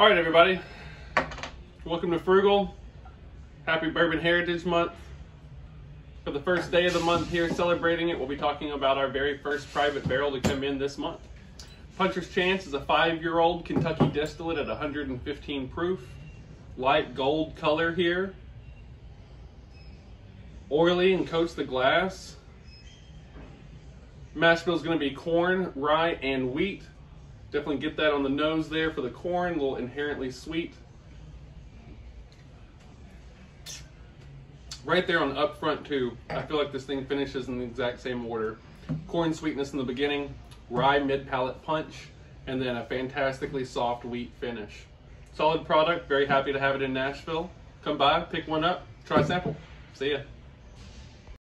All right, everybody. Welcome to Frugal. Happy Bourbon Heritage Month. For the first day of the month here celebrating it, we'll be talking about our very first private barrel to come in this month. Puncher's Chance is a five-year-old Kentucky distillate at 115 proof. Light gold color here. Oily and coats the glass. Mash bill is going to be corn, rye, and wheat. Definitely get that on the nose there for the corn, a little inherently sweet. Right there on the up front too, I feel like this thing finishes in the exact same order. Corn sweetness in the beginning, rye mid-palate punch, and then a fantastically soft wheat finish. Solid product, very happy to have it in Nashville. Come by, pick one up, try a sample. See ya.